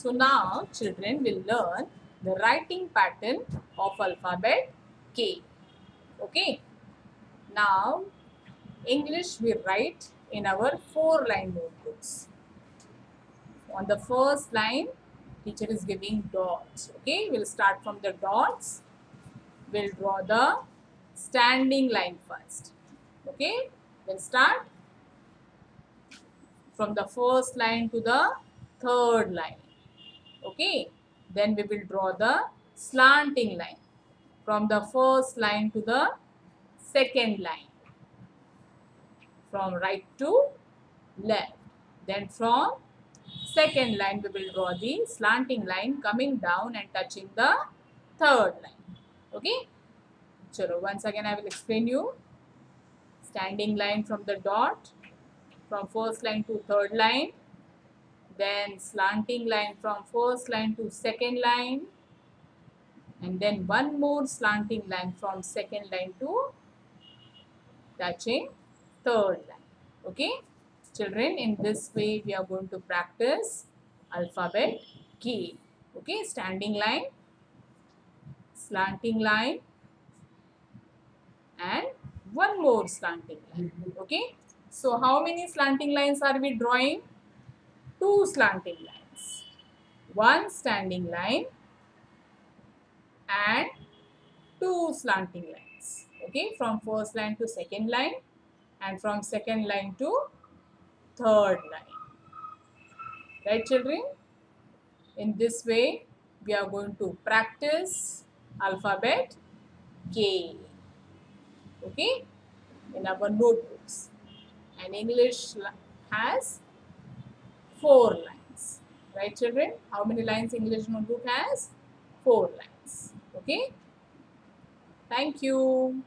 So now children will learn the writing pattern of alphabet K. Okay. Now English we write in our four line notebooks. On the first line teacher is giving dots. Okay. We'll start from the dots. We'll draw the standing line first. Okay. We'll start from the first line to the third line. Okay. Then we will draw the slanting line from the first line to the second line. From right to left. Then from second line we will draw the slanting line coming down and touching the third line. Okay. Chalo, once again I will explain you. Standing line from the dot from first line to third line then slanting line from first line to second line and then one more slanting line from second line to touching third line. Okay? Children in this way we are going to practice alphabet K. Okay? Standing line slanting line and one more slanting line. Mm-hmm. Okay? So how many slanting lines are we drawing? Two slanting lines. One standing line and two slanting lines. Okay, from first line to second line and from second line to third line. Right children? In this way, we are going to practice alphabet K. Okay, in our notebooks and English has four lines. Right children? How many lines English notebook has? Four lines. Okay? Thank you.